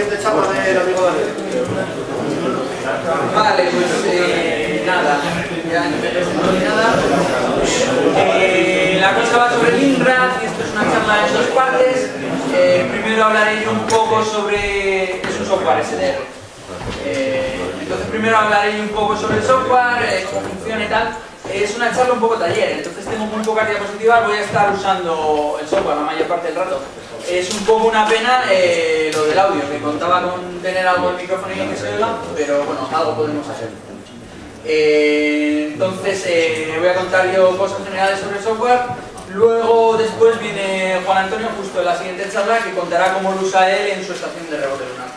siguiente charla del amigo Daniel. Vale, pues eh, nada, ya no nada. Eh, la cosa va sobre el INRAD y esto es una charla en dos partes. Eh, primero hablaré yo un poco sobre... es un software SDR. Eh, entonces primero hablaré yo un poco sobre el software, cómo funciona y tal. Es una charla un poco taller, entonces tengo muy pocas diapositivas, voy a estar usando el software la mayor parte del rato. Es un poco una pena eh, lo del audio, que contaba con tener algo de micrófono y que se oiga, pero bueno, algo podemos hacer. Eh, entonces eh, voy a contar yo cosas generales sobre el software, luego después viene Juan Antonio justo en la siguiente charla que contará cómo lo usa él en su estación de rebote lunar.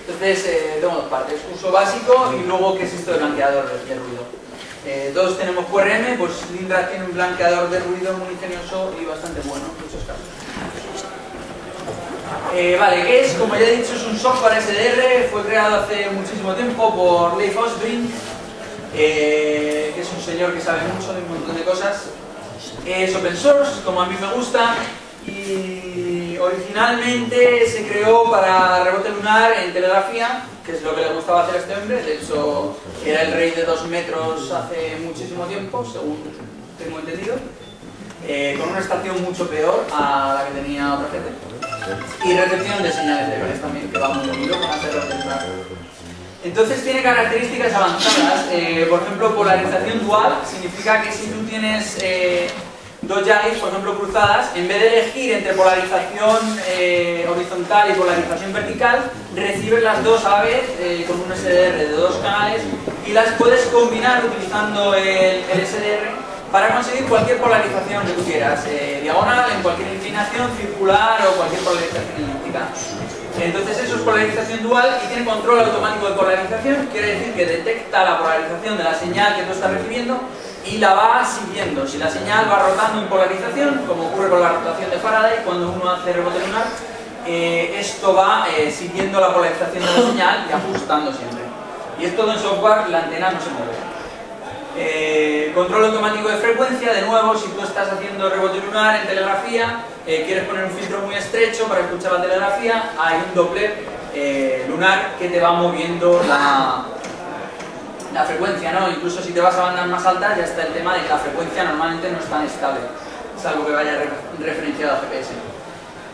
Entonces tengo dos partes, uso básico y luego qué es esto de blanqueador de ruido. Eh, todos tenemos QRM, pues Lindra tiene un blanqueador de ruido muy ingenioso y bastante bueno en muchos casos. Eh, vale, ¿qué es? Como ya he dicho, es un software SDR, fue creado hace muchísimo tiempo por Leif Osbrink, eh, que es un señor que sabe mucho de un montón de cosas. Es open source, como a mí me gusta, y originalmente se creó para rebote lunar en telegrafía, que es lo que le gustaba hacer a este hombre, de hecho era el rey de dos metros hace muchísimo tiempo, según tengo entendido, eh, con una estación mucho peor a la que tenía otra gente. Y recepción de señales débiles también, que va muy unido con hacer lunar. Entonces tiene características avanzadas, eh, por ejemplo polarización dual, significa que si tú tienes eh, dos llaves, por ejemplo cruzadas, en vez de elegir entre polarización eh, horizontal y polarización vertical, recibes las dos a la vez eh, con un SDR de dos canales y las puedes combinar utilizando el, el SDR para conseguir cualquier polarización que tú quieras, eh, diagonal, en cualquier inclinación, circular o cualquier polarización elíptica. Entonces eso es polarización dual y tiene control automático de polarización, quiere decir que detecta la polarización de la señal que tú estás recibiendo y la va siguiendo. Si la señal va rotando en polarización, como ocurre con la rotación de Faraday, cuando uno hace rebote lunar, eh, esto va eh, siguiendo la polarización de la señal y ajustando siempre. Y es todo en software, la antena no se mueve. Eh, control automático de frecuencia, de nuevo, si tú estás haciendo rebote lunar en telegrafía, quieres poner un filtro muy estrecho para escuchar la telegrafía, hay un Doppler lunar que te va moviendo la, la frecuencia, ¿no? Incluso si te vas a bandas más altas ya está el tema de que la frecuencia normalmente no es tan estable, es algo que vaya re referenciado a GPS.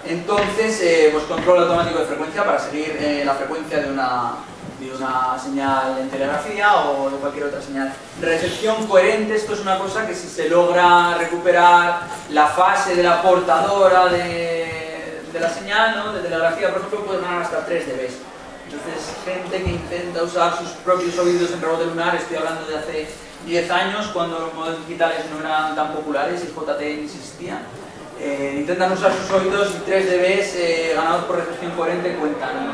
Entonces, eh, pues control automático de frecuencia para seguir eh, la frecuencia de una, de una señal en telegrafía o de cualquier otra señal. Recepción coherente, esto es una cosa que si se logra recuperar la fase de la portadora de, de la señal, ¿no? de telegrafía, por ejemplo, puede ganar hasta 3 dB. Entonces, gente que intenta usar sus propios oídos en rebote lunar, estoy hablando de hace 10 años, cuando los modelos digitales no eran tan populares y JT existía, eh, intentan usar sus oídos y 3 dB eh, ganados por recepción coherente cuentan.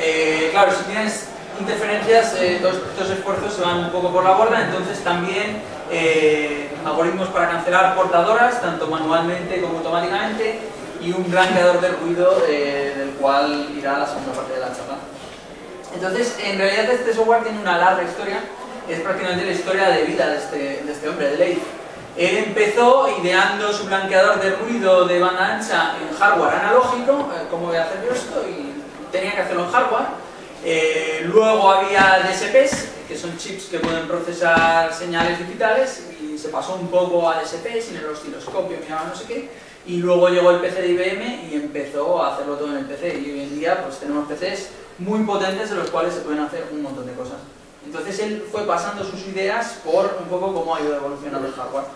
Eh, claro, si tienes interferencias, eh, todos estos esfuerzos se van un poco por la borda, entonces también eh, algoritmos para cancelar portadoras, tanto manualmente como automáticamente, y un blanqueador de ruido eh, del cual irá la segunda parte de la charla. Entonces, en realidad este software tiene una larga historia, es prácticamente la historia de vida de este, de este hombre, de Leif. Él empezó ideando su blanqueador de ruido de banda ancha en hardware analógico, eh, ¿cómo voy a hacer yo esto? Y tenía que hacerlo en hardware. Eh, luego había DSPs, que son chips que pueden procesar señales digitales, y se pasó un poco a DSP, sin el osciloscopio, miraba no sé qué. Y luego llegó el PC de IBM y empezó a hacerlo todo en el PC. Y hoy en día pues tenemos PCs muy potentes de los cuales se pueden hacer un montón de cosas. Entonces él fue pasando sus ideas por un poco cómo ha ido evolucionando el hardware.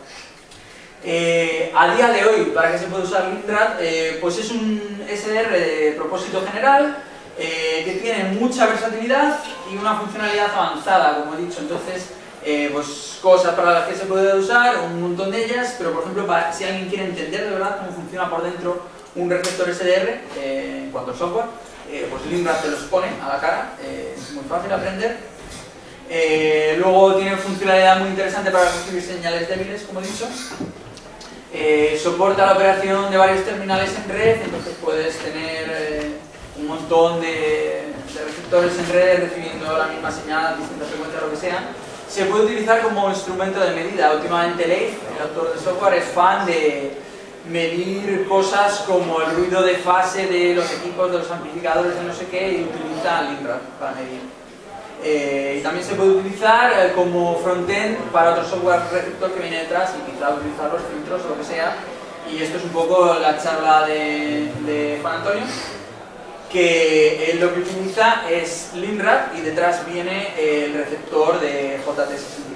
Eh, a día de hoy, ¿para qué se puede usar Lindrad? Eh, pues es un SDR de propósito general eh, que tiene mucha versatilidad y una funcionalidad avanzada, como he dicho. Entonces, eh, pues cosas para las que se puede usar, un montón de ellas, pero por ejemplo, si alguien quiere entender de verdad cómo funciona por dentro un receptor SDR en cuanto al software, pues Lindrad te los pone a la cara, es muy fácil aprender. Eh, luego tiene funcionalidad muy interesante para recibir señales débiles, como he dicho. Eh, soporta la operación de varios terminales en red, entonces puedes tener eh, un montón de, de, receptores en red recibiendo la misma señal a distintas frecuencias, lo que sea. Se puede utilizar como instrumento de medida. Últimamente Leif, el autor de software, es fan de, medir cosas como el ruido de fase de los equipos, de los amplificadores de no sé qué, y utiliza Linrad para medir. Eh, y también se puede utilizar eh, como frontend para otro software receptor que viene detrás y quizá utilizar los filtros o lo que sea. Y esto es un poco la charla de, de Juan Antonio, que él lo que utiliza es Linrad y detrás viene el receptor de JT65.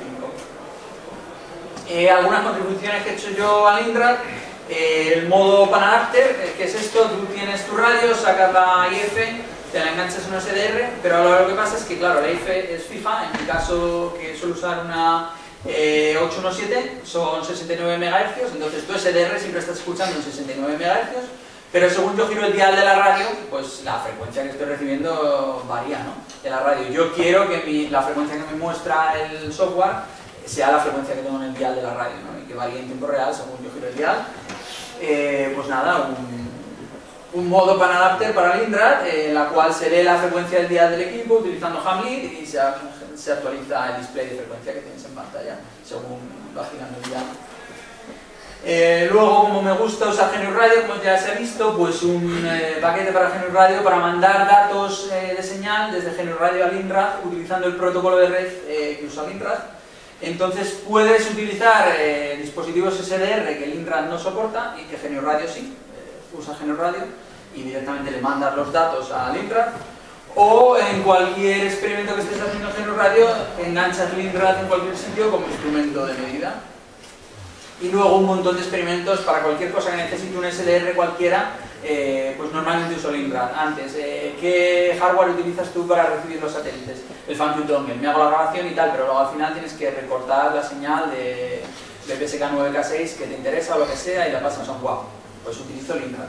Eh, algunas contribuciones que he hecho yo a Linrad eh, el modo pan adapter, eh, que es esto, tú tienes tu radio, sacas la IF, te la enganchas en una SDR, pero ahora lo que pasa es que, claro, la IF es fija, en mi caso que suelo usar una 817, eh, son 69 MHz, entonces tu SDR siempre estás escuchando en 69 MHz, pero según yo giro el dial de la radio, pues la frecuencia que estoy recibiendo varía, ¿no? De la radio. Yo quiero que la frecuencia que me muestra el software sea la frecuencia que tengo en el dial de la radio, ¿no? Y que varíe en tiempo real según yo giro el dial. Eh, pues nada, un, modo pan adapter para Lindrad, en la cual se lee la frecuencia del día del equipo utilizando Hamlet y se, actualiza el display de frecuencia que tienes en pantalla, según va girando el día. Eh, luego, como me gusta usar Genius Radio, como ya se ha visto, pues un eh, paquete para Genius Radio para mandar datos de señal desde Genius Radio a Lindrad utilizando el protocolo de red que usa Lindrad entonces puedes utilizar eh, dispositivos SDR que el INRAD no soporta y que Genio Radio sí, eh, usa Genio Radio y directamente le mandas los datos al INRAD. O en cualquier experimento que estés haciendo en Genio Radio enganchas el INRAD en cualquier sitio como instrumento de medida y luego un montón de experimentos para cualquier cosa que necesite un SDR cualquiera eh, pues normalmente uso Linrad. Antes, eh, ¿qué hardware utilizas tú para recibir los satélites? El FunQ Dongle. Me hago la grabación y tal, pero luego al final tienes que recortar la señal de, de PSK 9K6 que te interesa o lo que sea y la pasas a un WAV. Pues utilizo Linrad.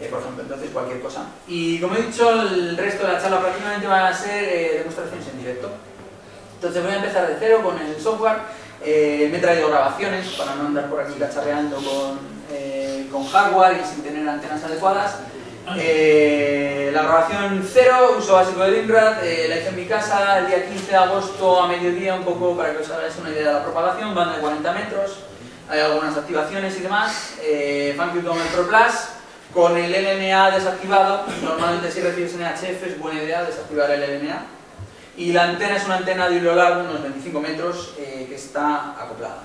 Eh, por ejemplo, entonces cualquier cosa. Y como he dicho, el resto de la charla prácticamente van a ser demostraciones en directo. Entonces voy a empezar de cero con el software. Me he traído grabaciones para no andar por aquí cacharreando con con hardware y sin tener antenas adecuadas. Eh, la grabación cero, uso básico de Linrad, eh, la hice en mi casa el día 15 de agosto a mediodía, un poco para que os hagáis una idea de la propagación, banda de 40 metros, hay algunas activaciones y demás, eh, el Pro Plus, con el LNA desactivado, normalmente si recibes NHF es buena idea desactivar el LNA, y la antena es una antena de hilo largo, unos 25 metros, eh, está acoplada,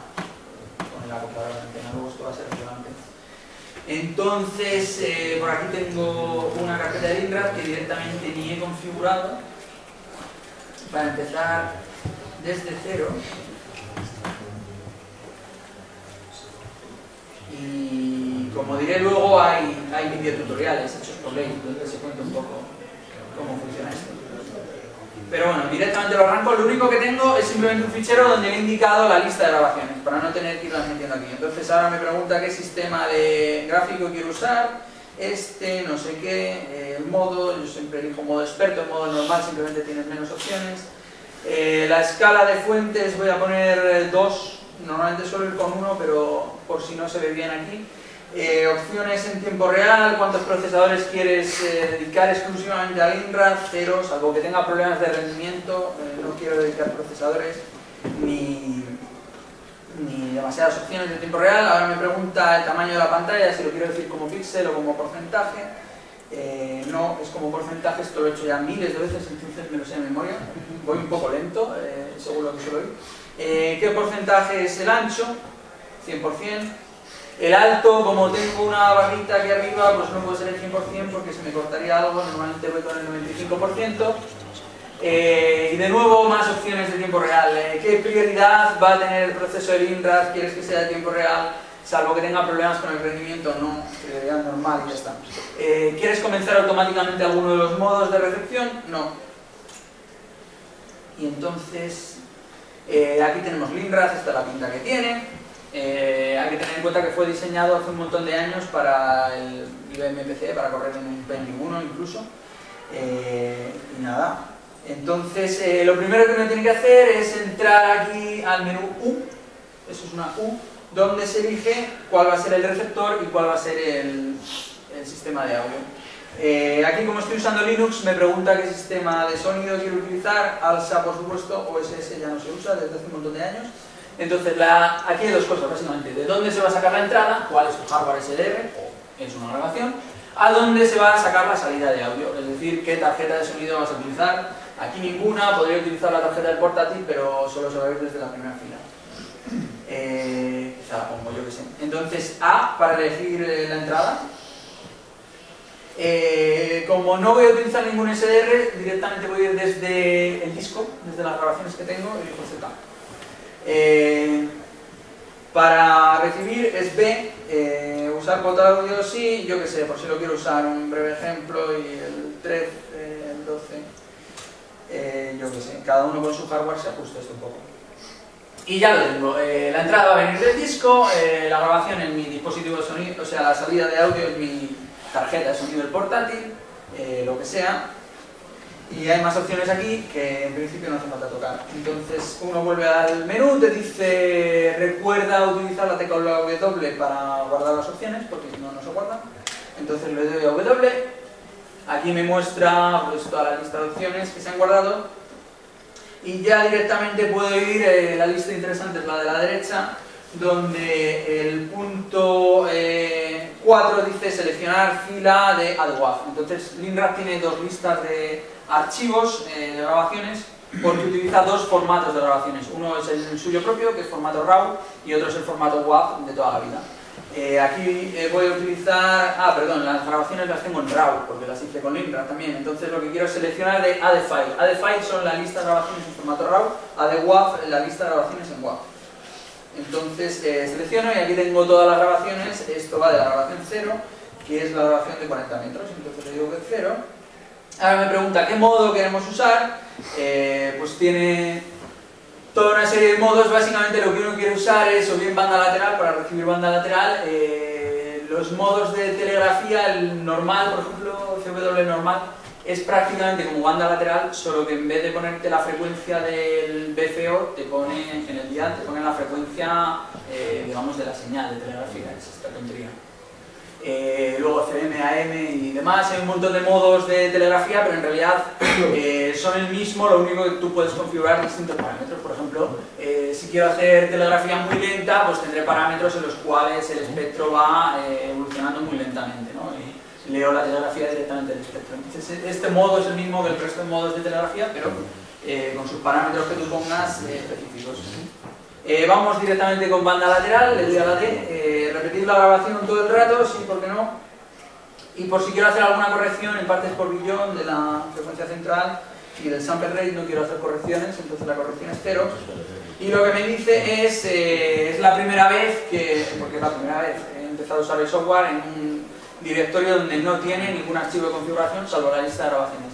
con el acoplador de antena, esto va a ser relevante. Entonces, eh, por aquí tengo una carpeta de Linrad que directamente ni he configurado para empezar desde cero. Y como diré luego, hay, hay videotutoriales hechos por ley, donde se cuenta un poco cómo funciona esto. Pero bueno, directamente lo arranco. Lo único que tengo es simplemente un fichero donde he indicado la lista de grabaciones, para no tener que irlas metiendo aquí. Entonces ahora me pregunta qué sistema de gráfico quiero usar, este, no sé qué, eh, el modo, yo siempre elijo modo experto, el modo normal simplemente tienes menos opciones. Eh, la escala de fuentes voy a poner dos, normalmente suelo ir con uno, pero por si no se ve bien aquí. Eh, opciones en tiempo real, cuántos procesadores quieres eh, dedicar exclusivamente al INRAD, cero, salvo que tenga problemas de rendimiento, eh, no quiero dedicar procesadores ni, ni demasiadas opciones de tiempo real. Ahora me pregunta el tamaño de la pantalla, si lo quiero decir como píxel o como porcentaje. no, es como porcentaje, esto lo he hecho ya miles de veces, entonces me lo sé de memoria. Voy un poco lento, según lo que suelo ir. ¿Qué porcentaje es el ancho? 100%. El alto, como tengo una barrita aquí arriba, pues no puede ser el 100% porque se me cortaría algo, normalmente voy con el 95%. Eh, y de nuevo, más opciones de tiempo real. Eh, ¿Qué prioridad va a tener el proceso de INRAD? ¿Quieres que sea de tiempo real? Salvo que tenga problemas con el rendimiento, no, prioridad normal y ya está. Eh, ¿Quieres comenzar automáticamente alguno de los modos de recepción? No. Y entonces, aquí tenemos LINRAD, esta es la pinta que tiene. Eh, hay que tener en cuenta que fue diseñado hace un montón de años para el IBM PC, para correr en un Pentium incluso. Eh, y nada, entonces eh, lo primero que uno tiene que hacer es entrar aquí al menú U, eso es una U, donde se elige cuál va a ser el receptor y cuál va a ser el, el sistema de audio. aquí como estoy usando Linux me pregunta qué sistema de sonido quiero utilizar, ALSA por supuesto, OSS ya no se usa desde hace un montón de años. Entonces, aquí hay dos cosas, básicamente. ¿De dónde se va a sacar la entrada? ¿Cuál es tu hardware SDR? Es una grabación. ¿A dónde se va a sacar la salida de audio? Es decir, ¿qué tarjeta de sonido vas a utilizar? Aquí ninguna, podría utilizar la tarjeta del portátil, pero solo se va a ver desde la primera fila. Eh, la pongo, yo que sé. Entonces, A para elegir eh, la entrada. Eh, como no voy a utilizar ningún SDR, directamente voy a ir desde el disco, desde las grabaciones que tengo, y elijo Z. Eh, para recibir es B, eh, usar cuota de audio sí, yo que sé, por si lo quiero usar un breve ejemplo y el 13, el 12, eh, yo que sé, cada uno con su hardware se ajusta esto un poco. Y ya lo tengo, eh, la entrada va a venir del disco, eh, la grabación en mi dispositivo de sonido, o sea, la salida de audio en mi tarjeta de sonido del portátil, eh, lo que sea, y hay más opciones aquí que en principio no hace falta tocar. Entonces uno vuelve al menú, te dice recuerda utilizar la tecla W para guardar las opciones, porque si no, no se guardan. Entonces le doy a W, aquí me muestra pues, toda la lista de opciones que se han guardado y ya directamente puedo ir, eh, la lista interesante es la de la derecha, donde el punto eh, 4 dice seleccionar fila de AdWAV. Entonces LinRAD tiene dos listas de archivos eh, de grabaciones porque utiliza dos formatos de grabaciones. Uno es el suyo propio, que es formato RAW, y otro es el formato WAV de toda la vida. Eh, aquí eh, voy a utilizar, ah, perdón, las grabaciones las tengo en RAW, porque las hice con LinRAR también, entonces lo que quiero es seleccionar de AD File. AD File son la lista de grabaciones en formato RAW, AD WAV la lista de grabaciones en WAV. Entonces eh, selecciono y aquí tengo todas las grabaciones, esto va de la grabación 0, que es la grabación de 40 metros, entonces le digo que 0. Ahora me pregunta qué modo queremos usar, eh, pues tiene toda una serie de modos, básicamente lo que uno quiere usar es o bien banda lateral para recibir banda lateral, eh, los modos de telegrafía, el normal, por ejemplo, CW normal, es prácticamente como banda lateral, solo que en vez de ponerte la frecuencia del BFO, te pone en el dial, te pone la frecuencia, eh, digamos, de la señal de telegráfica, es esta tontería. Eh, luego FM, AM y demás, hay un montón de modos de telegrafía, pero en realidad eh, son el mismo, lo único que tú puedes configurar distintos parámetros. Por ejemplo, eh, si quiero hacer telegrafía muy lenta, pues tendré parámetros en los cuales el espectro va eh, evolucionando muy lentamente, ¿no? Leo la telegrafía directamente del espectro. Entonces, este modo es el mismo que el resto de modos de telegrafía, pero eh, con sus parámetros que tú pongas eh, específicos. Eh, vamos directamente con banda lateral, le doy a la D, eh, repetir la grabación todo el rato, sí, ¿por qué no? Y por si quiero hacer alguna corrección en partes por billón de la frecuencia central y del sample rate, no quiero hacer correcciones, entonces la corrección es cero. Y lo que me dice es, eh, es la primera vez que, porque es la primera vez, he empezado a usar el software en un directorio donde no tiene ningún archivo de configuración, salvo la lista de grabaciones.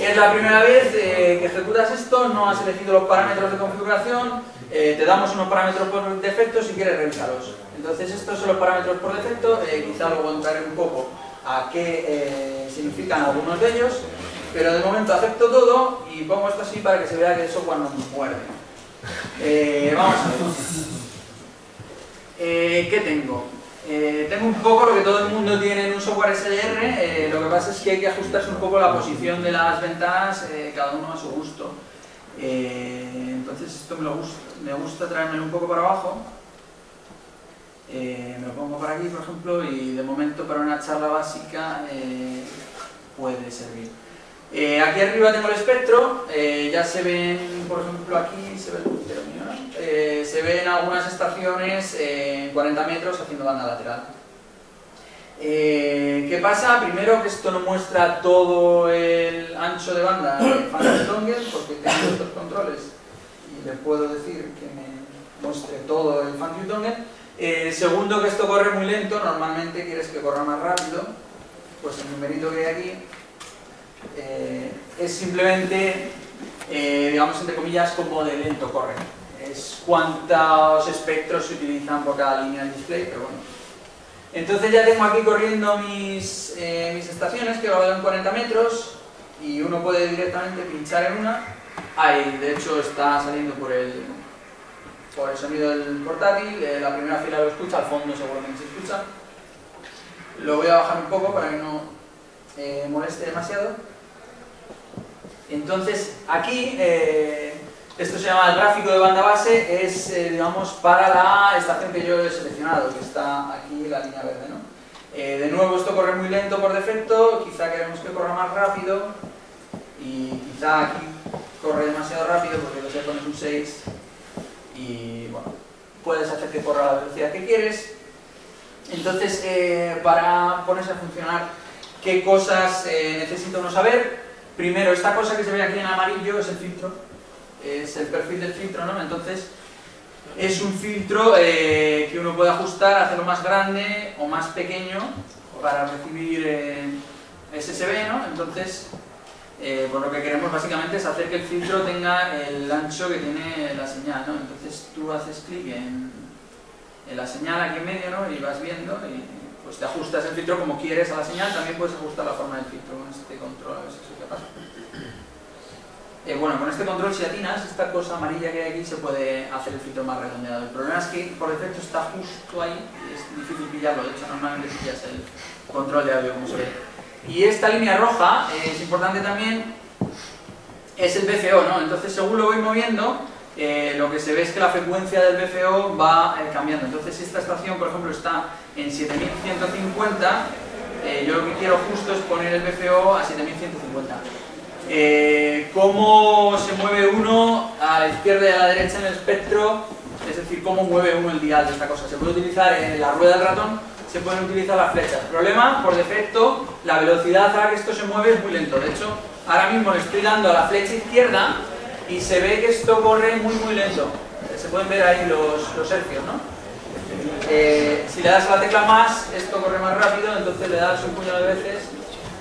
Es la primera vez eh, que ejecutas esto, no has elegido los parámetros de configuración, eh, te damos unos parámetros por defecto si quieres revisarlos. Entonces estos son los parámetros por defecto, eh, quizá luego entraré un poco a qué eh, significan algunos de ellos, pero de momento acepto todo y pongo esto así para que se vea que no nos muerde. Vamos a ver. ¿Qué tengo? Eh, tengo un poco lo que todo el mundo tiene en un software SDR, eh, lo que pasa es que hay que ajustarse un poco la posición de las ventanas, eh, cada uno a su gusto. Entonces esto me, lo gusta, me gusta traerme un poco para abajo. Me lo pongo por aquí, por ejemplo, y de momento para una charla básica puede servir. Aquí arriba tengo el espectro, ya se ven, por ejemplo, aquí se ve el. Eh, se ven algunas estaciones en 40 metros haciendo banda lateral. Eh, ¿Qué pasa? Primero que esto no muestra todo el ancho de banda de Phantom porque tengo estos controles y le puedo decir que me muestre todo el Phantom. Eh, segundo que esto corre muy lento, normalmente quieres que corra más rápido, pues el numerito que hay aquí eh, es simplemente, eh, digamos entre comillas, como de lento corre. Es cuántos espectros se utilizan por cada línea del display, pero bueno. Entonces ya tengo aquí corriendo mis, eh, mis estaciones que van 40 metros y uno puede directamente pinchar en una. Ahí, de hecho, está saliendo por el, por el sonido del portátil. eh, la primera fila lo escucha, al fondo seguramente se escucha. Lo voy a bajar un poco para que no eh, moleste demasiado. Entonces, aquí, eh, Esto se llama el gráfico de banda base, es, eh, digamos, para la estación que yo he seleccionado, que está aquí en la línea verde, ¿no? Eh, de nuevo, esto corre muy lento por defecto, quizá queremos que corra más rápido, y quizá aquí corre demasiado rápido porque lo sé pones un 6, y bueno, puedes hacer que corra la velocidad que quieres. Entonces, eh, para ponerse a funcionar, ¿qué cosas necesita uno saber? Primero, esta cosa que se ve aquí en amarillo es el filtro, es el perfil del filtro, ¿no? Entonces, es un filtro eh, que uno puede ajustar, hacerlo más grande o más pequeño para recibir eh, SSB, ¿no? Entonces, eh, pues lo que queremos básicamente es hacer que el filtro tenga el ancho que tiene la señal, ¿no? Entonces tú haces clic en, en, la señal aquí en medio, ¿no? Y vas viendo y pues te ajustas el filtro como quieres a la señal, también puedes ajustar la forma del filtro con este control, a ver si eso qué pasa. Eh, bueno, con este control si atinas, esta cosa amarilla que hay aquí se puede hacer el filtro más redondeado. El problema es que por defecto está justo ahí es difícil pillarlo, de hecho normalmente pillas el control de audio como se ve. Y esta línea roja, eh, es importante también, es el BFO, ¿no? Entonces según lo voy moviendo, eh, lo que se ve es que la frecuencia del BFO va cambiando. Entonces si esta estación, por ejemplo, está en 7150, yo lo que quiero justo es poner el BFO a 7150. Eh, cómo se mueve uno a la izquierda y a la derecha en el espectro, es decir, cómo mueve uno el dial de esta cosa. Se puede utilizar en la rueda del ratón, se pueden utilizar las flechas. Problema, por defecto, la velocidad a la que esto se mueve es muy lento. De hecho, ahora mismo le estoy dando a la flecha izquierda y se ve que esto corre muy muy lento. Se pueden ver ahí los, los hercios, ¿no? Eh, si le das a la tecla más, esto corre más rápido, entonces le das un puñado de veces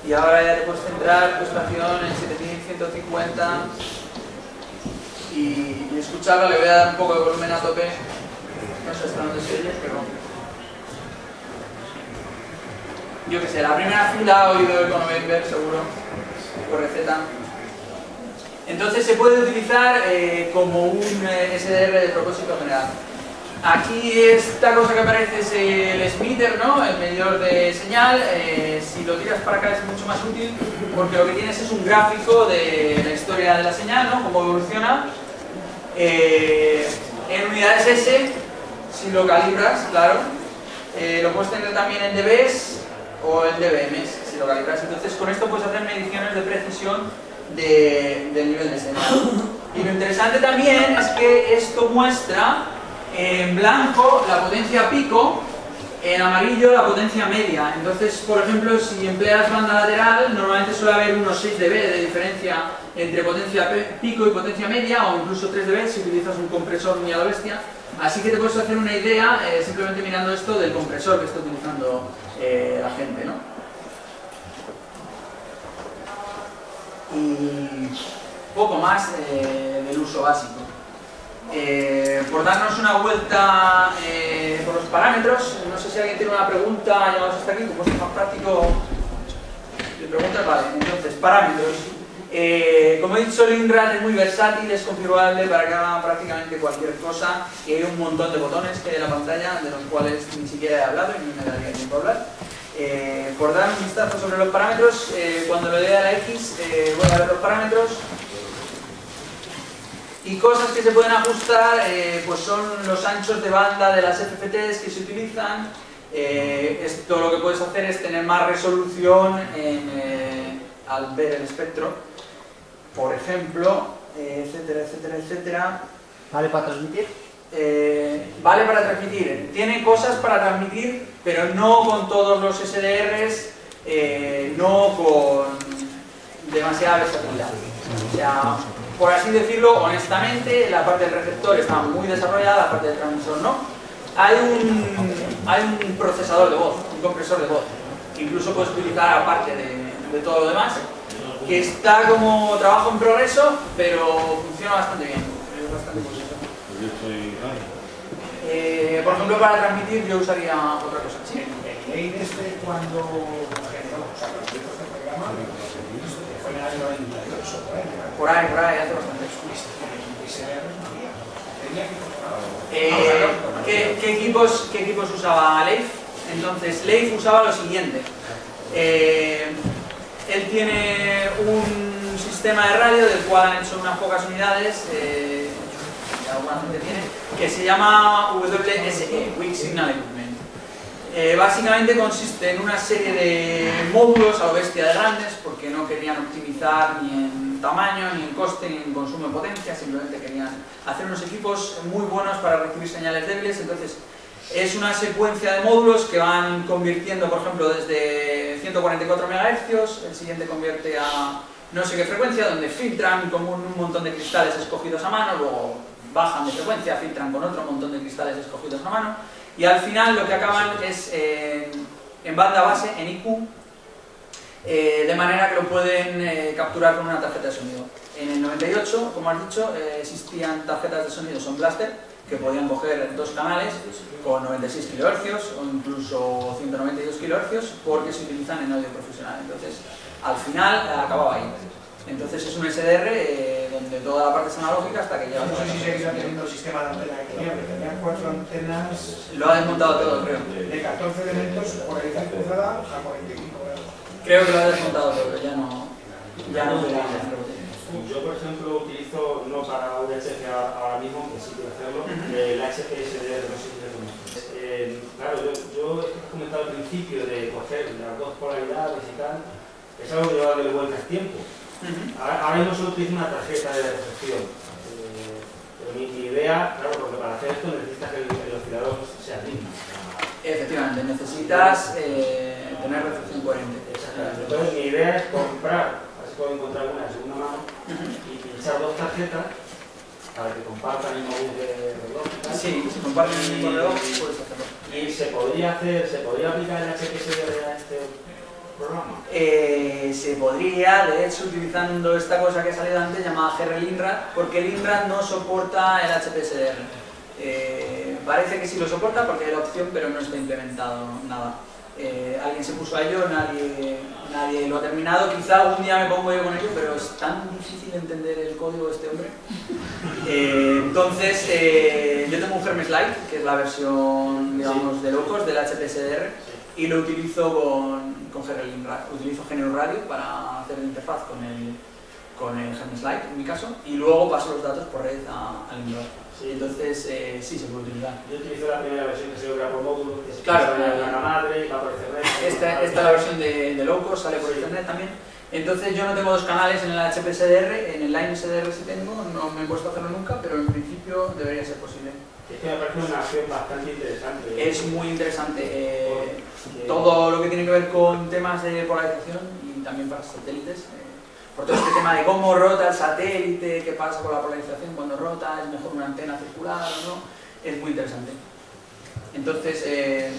y ahora ya te puedes centrar tu estación en 7150 y, escucharla, le voy a dar un poco de volumen a tope. No sé hasta dónde se oye, pero yo que sé, la primera fila ha oído el November seguro por receta. Entonces se puede utilizar eh, como un eh, SDR de propósito general Aquí esta cosa que aparece es el splitter, ¿no? el medidor de señal. Eh, si lo tiras para acá es mucho más útil porque lo que tienes es un gráfico de la historia de la señal, ¿no? cómo evoluciona. Eh, en unidades S, si lo calibras, claro. Eh, lo puedes tener también en dBs o en dBms, si lo calibras. Entonces con esto puedes hacer mediciones de precisión del nivel de señal. Y lo interesante también es que esto muestra en blanco la potencia pico, en amarillo la potencia media. Entonces, por ejemplo, si empleas banda lateral, normalmente suele haber unos 6 dB de diferencia entre potencia pico y potencia media, o incluso 3 dB si utilizas un compresor muy a la bestia. Así que te puedes hacer una idea, eh, simplemente mirando esto, del compresor que está utilizando eh, la gente, ¿no? Y poco más eh, del uso básico. Eh, por darnos una vuelta eh, por los parámetros, no sé si alguien tiene una pregunta, llegamos hasta aquí, como es más práctico, de preguntas, vale, entonces, parámetros. Eh, como he dicho, el INRAD es muy versátil, es configurable para que haga prácticamente cualquier cosa y hay un montón de botones que hay en la pantalla de los cuales ni siquiera he hablado y ni me daría tiempo a hablar. por dar un vistazo sobre los parámetros, cuando le dé a la X voy a ver los parámetros, y cosas que se pueden ajustar eh, pues son los anchos de banda de las FFTs que se utilizan. Eh, esto lo que puedes hacer es tener más resolución eh, al ver el espectro. Por ejemplo, etcétera, etcétera, etcétera. ¿Vale para transmitir? vale para transmitir. Tiene cosas para transmitir, pero no con todos los SDRs, no con demasiada versatilidad. O sea, por así decirlo, honestamente, la parte del receptor está muy desarrollada, la parte del transmisor no. Hay un, hay un procesador de voz, un compresor de voz, que incluso puedes utilizar aparte de, de todo lo demás, que está como trabajo en progreso, pero funciona bastante bien. Es bastante eh, por ejemplo, para transmitir yo usaría otra cosa. ¿Sí? El este cuando generó los programa fue en año 98, por ahí, por ahí, hace bastante. Eh, ¿qué, ¿qué, equipos, ¿Qué equipos usaba Leif? Entonces, Leif usaba lo siguiente. Eh, él tiene un sistema de radio del cual han hecho unas pocas unidades, eh, gente tiene, que se llama WSE, Weak Signal Equipment. Eh, básicamente consiste en una serie de módulos a lo bestia de grandes, porque no querían optimizar ni en tamaño, ni en coste, ni en consumo de potencia, simplemente querían hacer unos equipos muy buenos para recibir señales débiles, entonces es una secuencia de módulos que van convirtiendo, por ejemplo, desde 144 MHz, el siguiente convierte a no sé qué frecuencia, donde filtran con un montón de cristales escogidos a mano, luego bajan de frecuencia, filtran con otro montón de cristales escogidos a mano, y al final lo que acaban es eh, en banda base, en IQ, eh, de manera que lo pueden eh, capturar con una tarjeta de sonido. En el 98, como has dicho, existían tarjetas de sonido son blaster, que podían coger dos canales con 96 kHz o incluso 192 kHz porque se utilizan en audio profesional. Entonces, al final eh, acababa ahí. Entonces es un SDR eh, donde toda la parte es analógica hasta que llega. No sé si seguís teniendo el sistema de antena que tenía, que tenía cuatro antenas. Lo ha desmontado todo, creo. De 14 elementos por ahí cruzada a 45 Creo que lo ha desmontado todo, ya no. Ya no, yo, por ejemplo, utilizo, no para VHF ahora mismo, que sí quiero hacerlo, el HPSDR, no sé si lo conoces. Eh, claro, yo, yo he comentado al principio de coger las dos polaridades y tal, es algo que lleva de vuelta al tiempo. ahora, mismo solo utilizo una tarjeta de recepción. Eh, pero mi, idea, claro, porque para hacer esto necesitas que el, oscilador sea ritmo. Efectivamente, necesitas eh, tener recepción coherente. Entonces mi idea es comprar puedo encontrar una de segunda mano y pinchar dos tarjetas para que compartan el móvil de reloj. Sí, si comparten el mismo reloj, puedes hacerlo. ¿Y se podría hacer, se podría aplicar el HPSR a este programa? Eh, se podría, de hecho, utilizando esta cosa que ha salido antes llamada GRL INRAD, porque el INRAD no soporta el HPSR. Eh, parece que sí lo soporta porque hay la opción, pero no está implementado nada. Eh, alguien se puso a ello, nadie, nadie lo ha terminado. Quizá algún día me pongo yo con ello, pero es tan difícil entender el código de este hombre. Eh, entonces, eh, yo tengo un Hermes Lite, que es la versión, digamos, de locos del HPSDR, y lo utilizo con, con Utilizo Genero Radio para hacer la interfaz con el, con el Hermes Lite, en mi caso, y luego paso los datos por red al inversor. Sí. Entonces, eh, sí se puede utilizar. Yo utilizo la primera versión que se logra por módulo, que claro, la madre, va por Ethernet. Esta, esta es la versión de, de Low sale por Ethernet también. Entonces yo no tengo dos canales en el HPSDR, en el Line SDR sí tengo, no me he puesto a hacerlo nunca, pero en principio debería ser posible. Es que me parece una acción bastante interesante. Es muy interesante. Eh, todo lo que tiene que ver con temas de polarización y también para satélites. Por todo este tema de cómo rota el satélite, qué pasa con la polarización cuando rota, es mejor una antena circular o no, es muy interesante. Entonces, eh,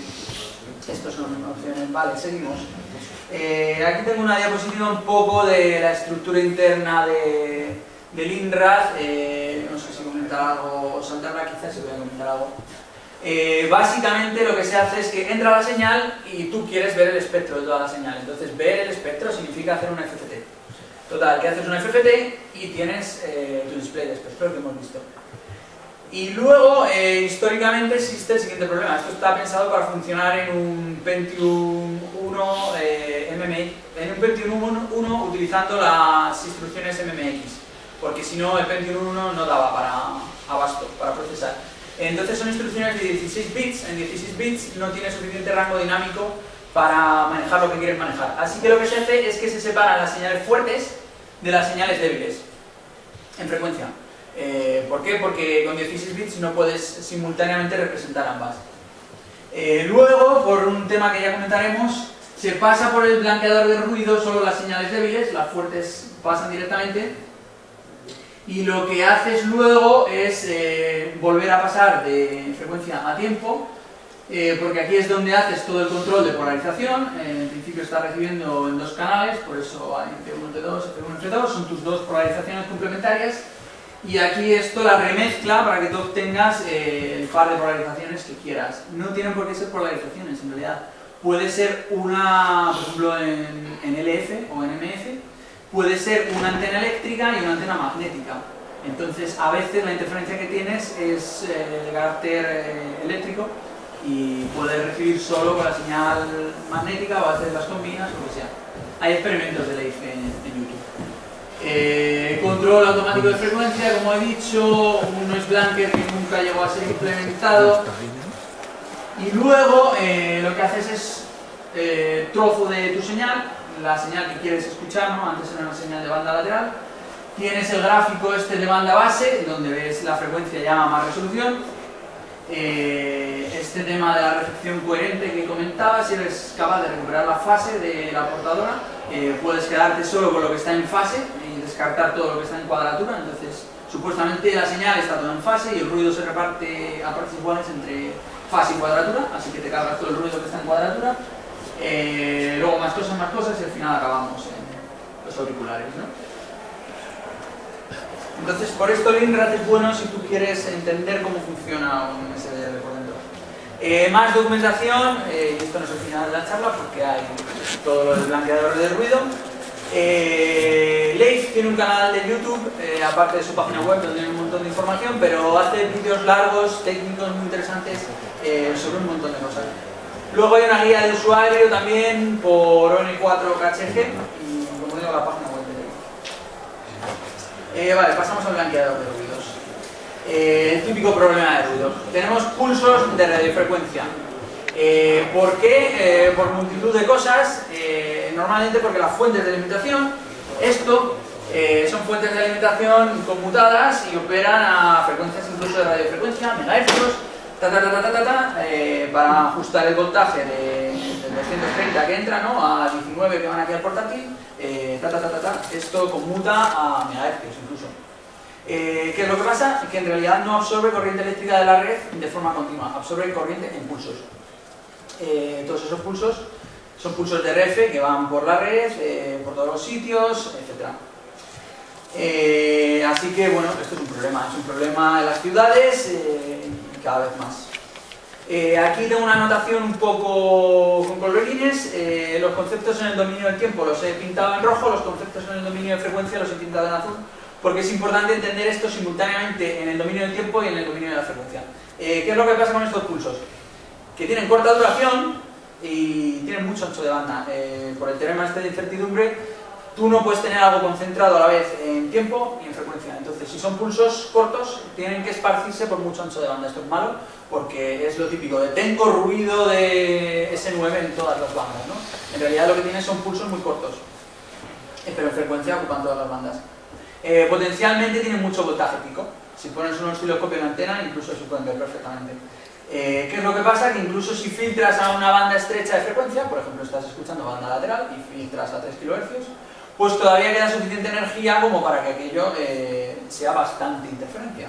estos son opciones. Vale, seguimos. Eh, aquí tengo una diapositiva un poco de la estructura interna de, del INRAD, eh, no sé si comentar algo o saltarla quizás si voy a comentar algo. Eh, básicamente lo que se hace es que entra la señal y tú quieres ver el espectro de toda la señal. Entonces ver el espectro significa hacer una FCT. Total, que haces un FFT y tienes eh, tu display de espectro que hemos visto. Y luego, eh, históricamente, existe el siguiente problema. Esto está pensado para funcionar en un Pentium 1 eh, MMX, en un Pentium 1, utilizando las instrucciones MMX, porque si no, el Pentium 1 no daba para abasto, para procesar. Entonces son instrucciones de 16 bits, en 16 bits no tiene suficiente rango dinámico para manejar lo que quieres manejar. Así que lo que se hace es que se separan las señales fuertes de las señales débiles en frecuencia. Eh, ¿Por qué? Porque con 16 bits no puedes simultáneamente representar ambas. Eh, luego, por un tema que ya comentaremos, se pasa por el blanqueador de ruido solo las señales débiles, las fuertes pasan directamente, y lo que haces luego es eh, volver a pasar de frecuencia a tiempo eh, porque aquí es donde haces todo el control de polarización, eh, en principio está recibiendo en dos canales, por eso hay F1, F2, F1, F2, son tus dos polarizaciones complementarias, y aquí esto la remezcla para que tú obtengas eh, el par de polarizaciones que quieras. No tienen por qué ser polarizaciones, en realidad. Puede ser una, por ejemplo, en, en LF o en MF, puede ser una antena eléctrica y una antena magnética. Entonces, a veces la interferencia que tienes es de carácter eléctrico, y puedes recibir solo con la señal magnética o hacer las combinas o lo que sea. Hay experimentos de Leif en, en YouTube. Eh, control automático de frecuencia, como he dicho, uno es blanker que nunca llegó a ser implementado. Y luego eh, lo que haces es eh, de tu señal, la señal que quieres escuchar, ¿no? antes era una señal de banda lateral. Tienes el gráfico este de banda base, donde ves la frecuencia ya a más resolución. Eh, este tema de la recepción coherente que comentaba, si eres capaz de recuperar la fase de la portadora, eh, puedes quedarte solo con lo que está en fase y descartar todo lo que está en cuadratura. Entonces, supuestamente la señal está toda en fase y el ruido se reparte a partes iguales entre fase y cuadratura, así que te cargas todo el ruido que está en cuadratura. Eh, luego más cosas, más cosas y al final acabamos en los auriculares. ¿no? Entonces, por esto el INRAD es bueno si tú quieres entender cómo funciona un SDR por dentro. Eh, más documentación, eh, y esto no es el final de la charla porque hay todo lo del blanqueador de ruido. Eh, Leif tiene un canal de YouTube, eh, aparte de su página web donde tiene un montón de información, pero hace vídeos largos, técnicos muy interesantes sobre un montón de cosas. Luego hay una guía de usuario también por ON4KHG y como digo la página web. Eh, vale, pasamos al blanqueador de ruidos. Eh, el típico problema de ruido. Tenemos pulsos de radiofrecuencia. Eh, ¿Por qué? por multitud de cosas. normalmente porque las fuentes de alimentación, esto son fuentes de alimentación conmutadas y operan a frecuencias incluso de radiofrecuencia, megahercios, ta, ta, ta, ta, ta, para ajustar el voltaje de 230 que entra ¿no? a 19 que van aquí al portátil eh, ta, ta, ta, esto conmuta a megahercios incluso. Eh, ¿Qué es lo que pasa? Que en realidad no absorbe corriente eléctrica de la red de forma continua, absorbe corriente en pulsos. Eh, todos esos pulsos son pulsos de RF que van por la red, eh, por todos los sitios, etc. así que bueno, esto es un problema, es un problema en las ciudades cada vez más. Eh, aquí tengo una anotación un poco con colorines, eh, los conceptos en el dominio del tiempo los he pintado en rojo, los conceptos en el dominio de frecuencia los he pintado en azul, porque es importante entender esto simultáneamente en el dominio del tiempo y en el dominio de la frecuencia. Eh, ¿Qué es lo que pasa con estos pulsos? Que tienen corta duración y tienen mucho ancho de banda. por el teorema este de incertidumbre, tú no puedes tener algo concentrado a la vez en tiempo y en frecuencia. Son pulsos cortos, tienen que esparcirse por mucho ancho de banda. Esto es malo porque es lo típico de tengo ruido de S9 en todas las bandas, ¿no? En realidad lo que tiene son pulsos muy cortos, eh, pero en frecuencia ocupan todas las bandas. Eh, potencialmente tienen mucho voltaje pico. Si pones un osciloscopio en antena, incluso se pueden ver perfectamente. Eh, ¿Qué es lo que pasa? Que incluso si filtras a una banda estrecha de frecuencia, por ejemplo estás escuchando banda lateral y filtras a 3 kHz, pues todavía queda suficiente energía como para que aquello sea bastante interferencia.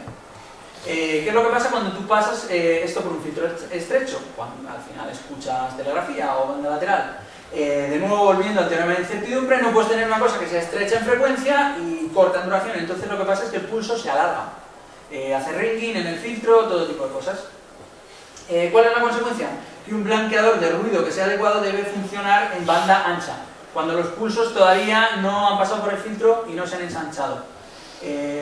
Eh, ¿Qué es lo que pasa cuando tú pasas eh, esto por un filtro estrecho? Cuando al final escuchas telegrafía o banda lateral. Eh, de nuevo, volviendo al teorema de incertidumbre, no puedes tener una cosa que sea estrecha en frecuencia y corta en duración. Entonces lo que pasa es que el pulso se alarga. hace ringing en el filtro, todo tipo de cosas. ¿Cuál es la consecuencia? Que un blanqueador de ruido que sea adecuado debe funcionar en banda ancha, cuando los pulsos todavía no han pasado por el filtro y no se han ensanchado.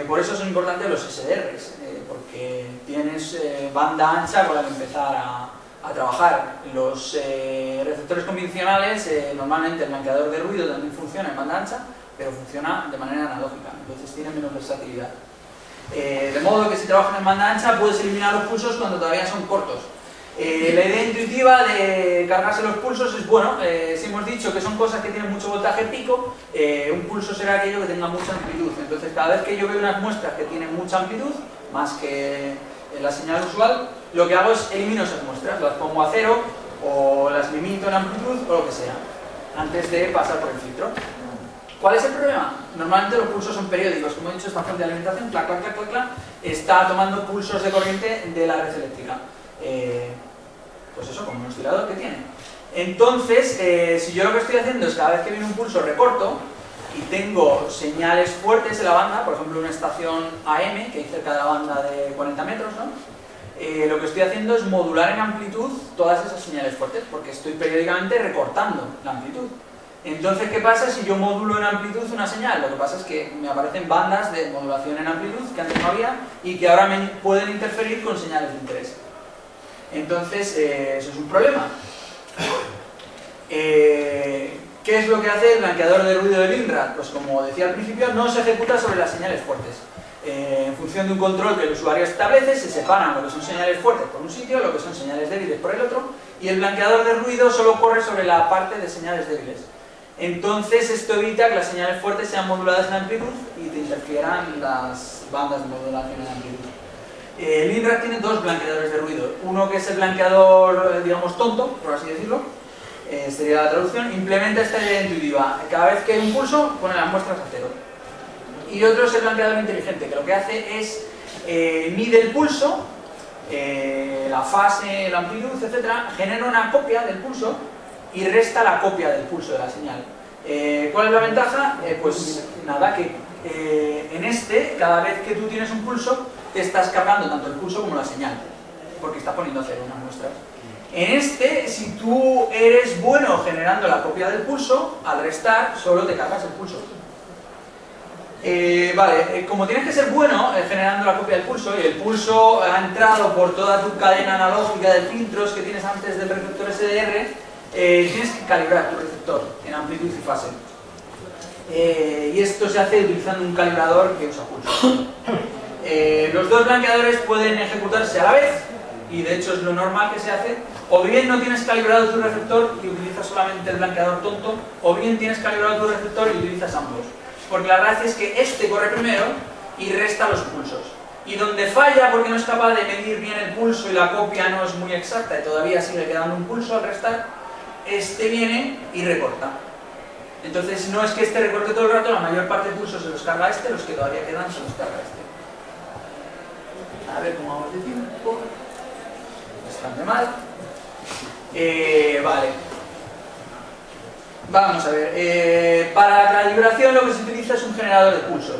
por eso son importantes los SDRs porque tienes eh, banda ancha con la que empezar a, trabajar. Los eh, receptores convencionales, eh, normalmente el blanqueador de ruido también funciona en banda ancha, pero funciona de manera analógica, entonces tiene menos versatilidad. de modo que si trabajas en banda ancha puedes eliminar los pulsos cuando todavía son cortos. La idea intuitiva de cargarse los pulsos es, bueno, si hemos dicho que son cosas que tienen mucho voltaje pico, un pulso será aquello que tenga mucha amplitud. Entonces cada vez que yo veo unas muestras que tienen mucha amplitud, más que la señal usual, lo que hago es elimino esas muestras, las pongo a cero o las limito en amplitud o lo que sea, antes de pasar por el filtro. ¿Cuál es el problema? Normalmente los pulsos son periódicos, como he dicho, esta fuente de alimentación, clac, clac, clac, clac, está tomando pulsos de corriente de la red eléctrica. Eh, pues eso, como un oscilador que tiene. Entonces, eh, si yo lo que estoy haciendo es cada vez que viene un pulso recorto, y tengo señales fuertes en la banda, por ejemplo una estación AM, que hay cerca de la banda de 40 metros, ¿no? Eh, lo que estoy haciendo es modular en amplitud todas esas señales fuertes, porque estoy periódicamente recortando la amplitud. Entonces, ¿qué pasa si yo modulo en amplitud una señal? Lo que pasa es que me aparecen bandas de modulación en amplitud que antes no había y que ahora me pueden interferir con señales de interés. Entonces, eh, eso es un problema. Eh, ¿Qué es lo que hace el blanqueador de ruido del INRAD? Pues como decía al principio, no se ejecuta sobre las señales fuertes. Eh, en función de un control que el usuario establece, se separan lo que son señales fuertes por un sitio, lo que son señales débiles por el otro, y el blanqueador de ruido solo corre sobre la parte de señales débiles. Entonces esto evita que las señales fuertes sean moduladas en amplitud y te interfieran las bandas de modulación en amplitud. El INRAD tiene dos blanqueadores de ruido. Uno que es el blanqueador, eh, digamos, tonto, por así decirlo, eh, sería la traducción, implementa esta idea intuitiva. Cada vez que hay un pulso, pone las muestras a cero. Y otro es el blanqueador inteligente, que lo que hace es eh, mide el pulso, la fase, la amplitud, etc., genera una copia del pulso y resta la copia del pulso de la señal. ¿Cuál es la ventaja? pues nada, que en este, cada vez que tú tienes un pulso, te estás cargando tanto el pulso como la señal, porque está poniendo a cero unas muestras. En este, si tú eres bueno generando la copia del pulso, al restar solo te cargas el pulso. Eh, vale, eh, como tienes que ser bueno eh, generando la copia del pulso y el pulso ha entrado por toda tu cadena analógica de filtros que tienes antes del receptor SDR, tienes que calibrar tu receptor en amplitud y fase. Y esto se hace utilizando un calibrador que usa pulso. los dos blanqueadores pueden ejecutarse a la vez y de hecho es lo normal que se hace o bien no tienes calibrado tu receptor y utilizas solamente el blanqueador tonto, o bien tienes calibrado tu receptor y utilizas ambos. Porque la gracia es que este corre primero y resta los pulsos. Y donde falla porque no es capaz de medir bien el pulso y la copia no es muy exacta y todavía sigue quedando un pulso al restar, este viene y recorta. Entonces no es que este recorte todo el rato, la mayor parte de pulsos se los carga este, los que todavía quedan se los carga este. A ver cómo vamos de tiempo. Bastante mal. Eh, vale. Vamos a ver. Eh, para la calibración lo que se utiliza es un generador de pulsos.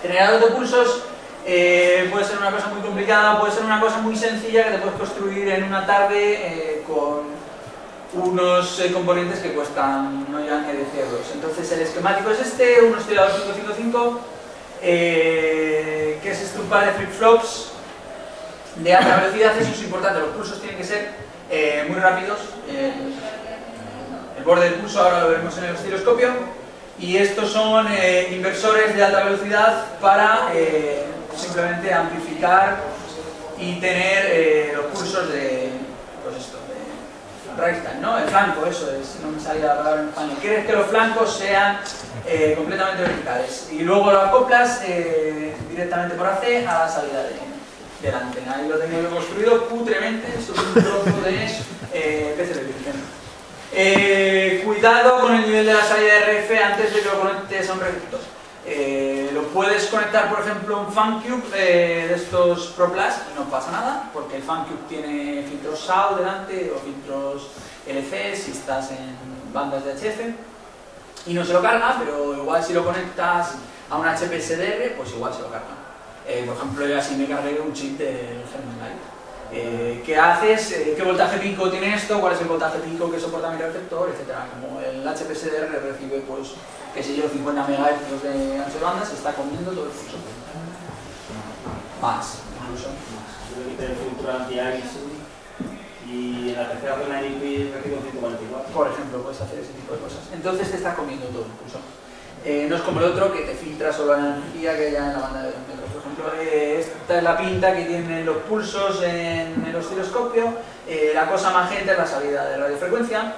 Generador de pulsos eh, puede ser una cosa muy complicada, puede ser una cosa muy sencilla que te puedes construir en una tarde con unos componentes que cuestan no ya ni 10 euros. Entonces el esquemático es este, un oscilador 555, que es estructura de flip-flops de alta velocidad, eso es importante, los pulsos tienen que ser eh, muy rápidos. Eh, el borde del pulso ahora lo veremos en el osciloscopio. Y estos son eh, inversores de alta velocidad para simplemente amplificar y tener los pulsos de, ¿no? El flanco, eso es, no me salía la palabra en español. Quieres que los flancos sean completamente verticales y luego lo acoplas directamente por AC a la salida de, de la antena. Ahí lo tengo construido putremente sobre un trozo de eh, eh, cuidado con el nivel de la salida de RF antes de que lo conectes a un receptor. Eh, lo puedes conectar, por ejemplo, a un FunCube eh, de estos Pro Plus y no pasa nada, porque el FunCube tiene filtros SAO delante o filtros LC si estás en bandas de HF y no se lo carga, pero igual si lo conectas a un HPSDR, pues igual se lo carga. Eh, por ejemplo, yo así me cargué un chip del German eh, ¿Qué haces? Eh, ¿Qué voltaje pico tiene esto? ¿Cuál es el voltaje pico que soporta mi receptor? Etcétera. Como el HPSDR recibe, pues, qué sé yo, 50 MHz de ancho de banda, se está comiendo todo el flujo. Más, incluso. Yo quité el filtro anti-aliasing y en la tercera zona de IP recibo 144. Por ejemplo, puedes hacer ese tipo de cosas. Entonces te está comiendo todo el pulso. Eh, no es como el otro que te filtra solo la energía que hay en la banda de 2 metros. Por ejemplo, eh, esta es la pinta que tienen los pulsos en el osciloscopio. Eh, la cosa magenta es la salida de radiofrecuencia.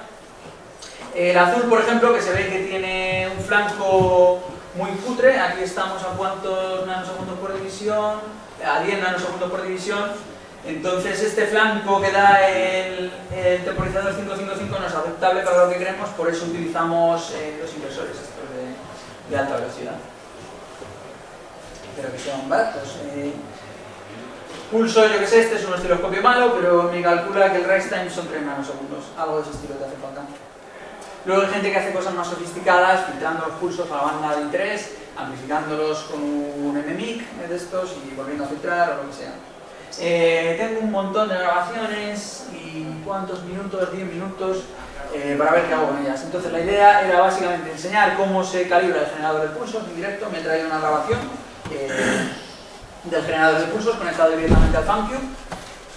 El azul, por ejemplo, que se ve que tiene un flanco muy cutre. Aquí estamos a cuántos nanosegundos por división, a 10 nanosegundos por división. Entonces este flanco que da el, temporizador 555 no es aceptable para lo que queremos, por eso utilizamos los inversores de alta velocidad. Pero que sean baratos. Eh, pulso, yo que sé, este es un osciloscopio malo, pero me calcula que el rise time son 3 nanosegundos. Algo de ese estilo te hace falta. Luego hay gente que hace cosas más sofisticadas, filtrando los pulsos a la banda de interés, amplificándolos con un MMIC de estos y volviendo a filtrar o lo que sea. Eh, tengo un montón de grabaciones y cuántos minutos, 10 minutos, eh, para ver qué hago con ellas. Entonces la idea era básicamente enseñar cómo se calibra el generador de pulsos en directo. Me traído una grabación del generador de pulsos conectado directamente al FunCube.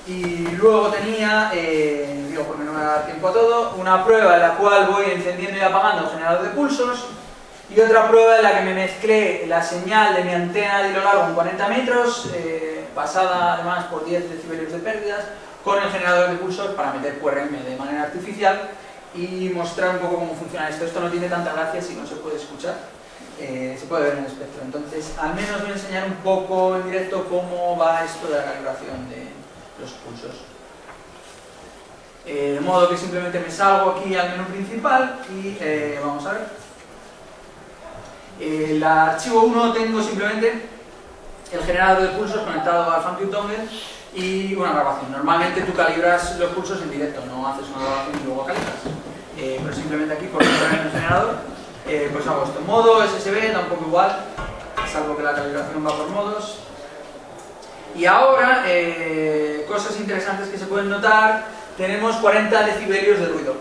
Y luego tenía, eh, digo porque no me da tiempo a todo, una prueba en la cual voy encendiendo y apagando el generador de pulsos y otra prueba en la que me mezclé la señal de mi antena de hilo largo en 40 metros, eh, pasada además por 10 decibelios de pérdidas, con el generador de pulsos para meter QRM de manera artificial y mostrar un poco cómo funciona esto. Esto no tiene tanta gracia si no se puede escuchar, eh, se puede ver en el espectro. Entonces, al menos voy a enseñar un poco en directo cómo va esto de la calibración de los pulsos. Eh, de modo que simplemente me salgo aquí al menú principal y eh, vamos a ver. El archivo 1 tengo simplemente el generador de pulsos conectado al Dongle y una grabación. Normalmente tú calibras los pulsos en directo, no haces una grabación y luego calibras. Eh, pero simplemente aquí por en el generador, eh, pues hago esto. Modo SSB, da un poco igual, salvo que la calibración va por modos. Y ahora, eh, cosas interesantes que se pueden notar, tenemos 40 decibelios de ruido.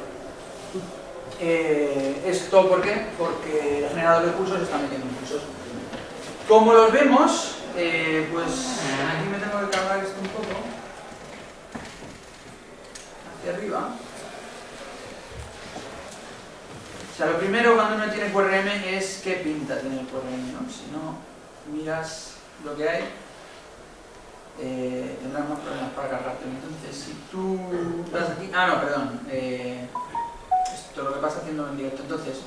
¿Esto por qué? Porque el generador de pulsos está metiendo impulsos. Como los vemos, pues aquí me tengo que cargar esto un poco hacia arriba. O sea, lo primero cuando uno tiene QRM es qué pinta tiene el QRM, ¿no? Si no miras lo que hay, eh, tendrás más problemas para cargarte. Entonces, si tú das aquí... Ah, no, perdón. Eh, esto lo que pasa haciendo en directo. Entonces,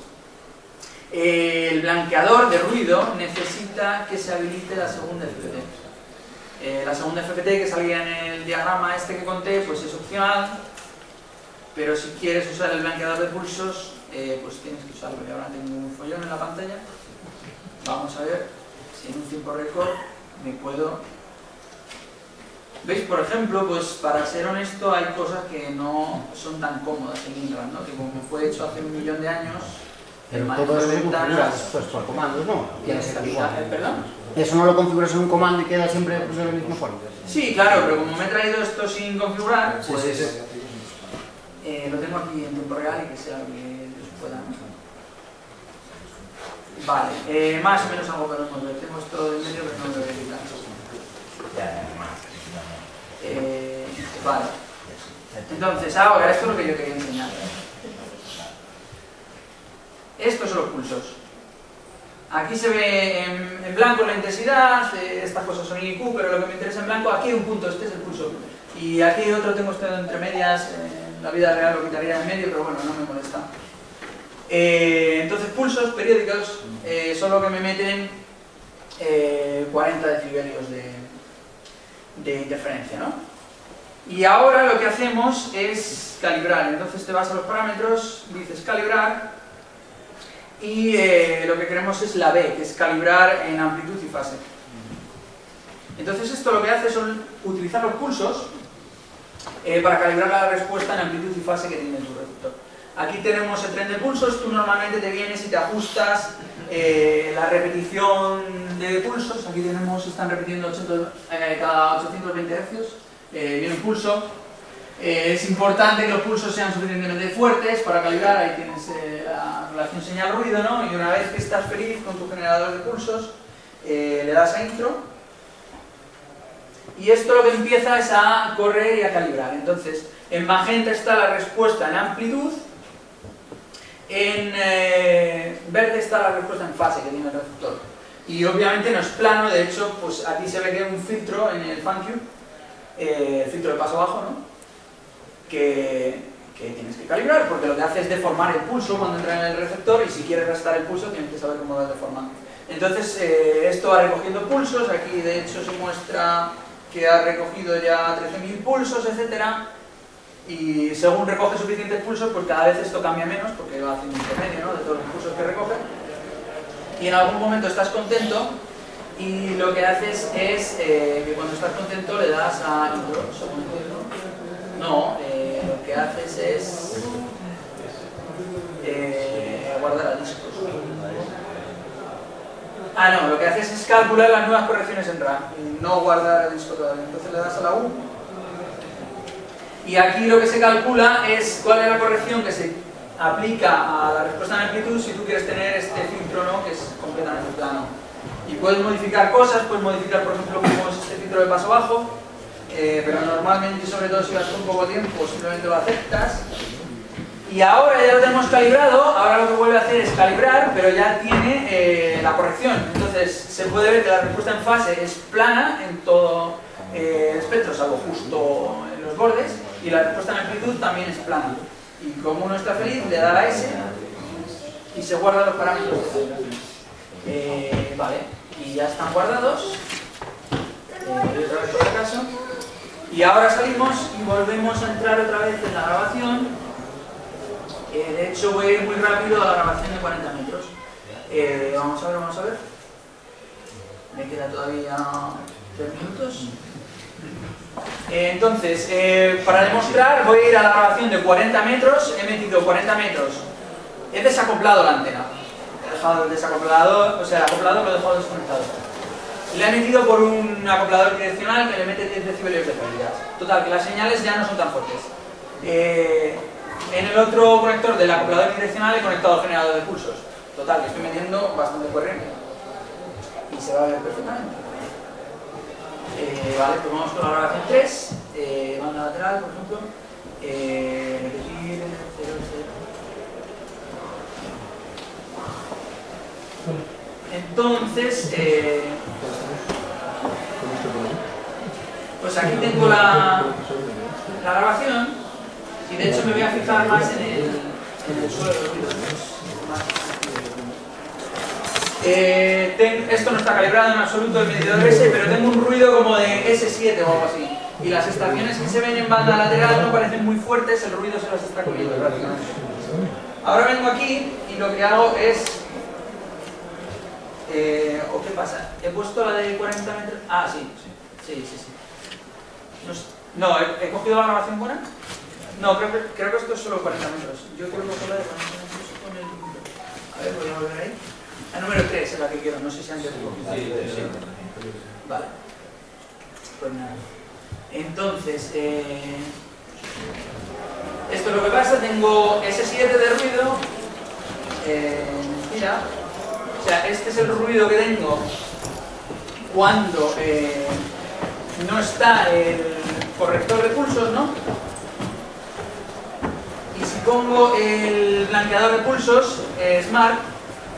el blanqueador de ruido necesita que se habilite la segunda FPT. Eh, la segunda FPT que salía en el diagrama este que conté, pues es opcional, pero si quieres usar el blanqueador de pulsos, eh, pues tienes que usarlo. Y ahora tengo un follón en la pantalla. Vamos a ver si en un tiempo récord me puedo... ¿Veis? Por ejemplo, pues para ser honesto, hay cosas que no son tan cómodas en Ingram, ¿no? Que como fue hecho hace un millón de años, pero todo eso configuras pues, por comandos, ¿no? Tienes. ¿Perdón? Eso no lo configuras en un comando y queda siempre pues, de la misma forma. Sí, claro, pero como me he traído esto sin configurar, pues sí, sí, sí. Eh, lo tengo aquí en tiempo real y que sea lo que Vale, eh, más o menos algo podemos ver. Tengo esto en medio, pero no lo voy. Eh, vale. Entonces, ahora, esto es lo que yo quería enseñar. Estos son los pulsos. Aquí se ve en, blanco la intensidad, eh, estas cosas son IQ, pero lo que me interesa en blanco, aquí hay un punto, este es el pulso. Y aquí otro tengo este entre medias, en la vida real lo quitaría en medio, pero bueno, no me molesta. Eh, entonces pulsos periódicos eh, son lo que me meten 40 decibelios de, de interferencia, ¿no? Y ahora lo que hacemos es calibrar, entonces te vas a los parámetros, dices calibrar, y eh, lo que queremos es la B, que es calibrar en amplitud y fase. Entonces esto lo que hace es utilizar los pulsos eh, para calibrar la respuesta en amplitud y fase que tiene tu. Aquí tenemos el tren de pulsos, tú normalmente te vienes y te ajustas eh, la repetición de pulsos, aquí tenemos, están repitiendo cada 820 Hz, viene un pulso, eh, es importante que los pulsos sean suficientemente fuertes para calibrar, ahí tienes eh, la relación señal-ruido, ¿no? Y una vez que estás feliz con tu generador de pulsos, eh, le das a intro. Y esto lo que empieza es a correr y a calibrar. Entonces, en magenta está la respuesta en amplitud, en verde está la respuesta en fase que tiene el receptor. Y obviamente no es plano, de hecho, pues aquí se ve que hay un filtro en el FunQ, el filtro de paso bajo, ¿no? que, tienes que calibrar, porque lo que hace es deformar el pulso cuando entra en el receptor y si quieres restar el pulso tienes que saber cómo lo deformando. Entonces eh, esto va recogiendo pulsos, aquí de hecho se muestra que ha recogido ya 13.000 pulsos, etcétera, y según recoge suficientes pulsos, pues cada vez esto cambia menos, porque va haciendo un ¿no? de todos los pulsos que recoge, y en algún momento estás contento, y lo que haces es eh, que cuando estás contento le das a no, eh, lo que haces es eh, guardar a discos. Ah, no, lo que haces es calcular las nuevas correcciones en RAM y no guardar a disco todavía. Entonces le das a la U. Y aquí lo que se calcula es cuál es la corrección que se aplica a la respuesta en amplitud si tú quieres tener este filtro ¿no? que es completamente plano. Y puedes modificar cosas, puedes modificar por ejemplo como es este filtro de paso bajo, eh, pero normalmente, sobre todo si vas con poco tiempo, simplemente lo aceptas. Y ahora ya lo tenemos calibrado, ahora lo que vuelve a hacer es calibrar, pero ya tiene eh, la corrección. Entonces se puede ver que la respuesta en fase es plana en todo eh, el espectro, salvo justo en los bordes, y la respuesta en amplitud también es plana. Y como uno está feliz, le da la S y se guardan los parámetros. Eh, vale, y ya están guardados. Eh, otra vez. Y ahora salimos y volvemos a entrar otra vez en la grabación. De hecho voy a ir muy rápido a la grabación de 40 metros. Eh, vamos a ver, vamos a ver. Me queda todavía 3 minutos. Eh, entonces, eh, para demostrar voy a ir a la grabación de 40 metros, he metido 40 metros, he desacoplado la antena, he dejado el desacoplador, o sea, el acoplador lo he dejado desconectado. Le he metido por un acoplador direccional que le mete 10 decibelios de pérdida. Total, que las señales ya no son tan fuertes. Eh, en el otro conector del acoplador direccional he conectado el generador de pulsos. Total, que estoy metiendo bastante corriente. Y se va a ver perfectamente. Eh, vale, pues vamos con la grabación 3, eh, banda lateral, por ejemplo. Eh, repetir 0, 0. Entonces, eh, pues aquí tengo la, la grabación y de hecho me voy a fijar más en el, en el suelo de los. Eh, esto no está calibrado en absoluto el medidor S, pero tengo un ruido como de S7 o algo así. Y las estaciones que se ven en banda lateral no parecen muy fuertes, el ruido se las está comiendo prácticamente. Ahora vengo aquí y lo que hago es... eh, ¿O qué pasa? He puesto la de 40 metros... Ah, sí, sí, sí, sí. No, ¿he, cogido la grabación buena? No, creo creo que esto es solo 40 metros. Yo creo que la de 40 metros con el... A ver, voy a volver ahí. La número 3 es la que quiero, no sé si antes. Sí. Vale. Pues nada. Entonces, eh, esto es lo que pasa, tengo S7 de ruido. Eh, mira, o sea, este es el ruido que tengo cuando eh, no está el corrector de pulsos, ¿no? Y si pongo el blanqueador de pulsos, eh, Smart,